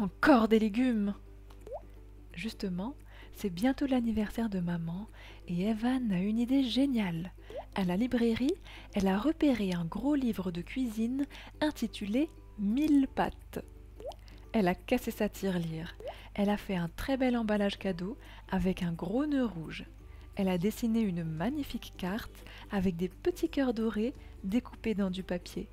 Encore des légumes Justement, c'est bientôt l'anniversaire de maman et Evan a une idée géniale. À la librairie, elle a repéré un gros livre de cuisine intitulé Mille pâtes. Elle a cassé sa tirelire. Elle a fait un très bel emballage cadeau avec un gros nœud rouge. Elle a dessiné une magnifique carte avec des petits cœurs dorés découpés dans du papier.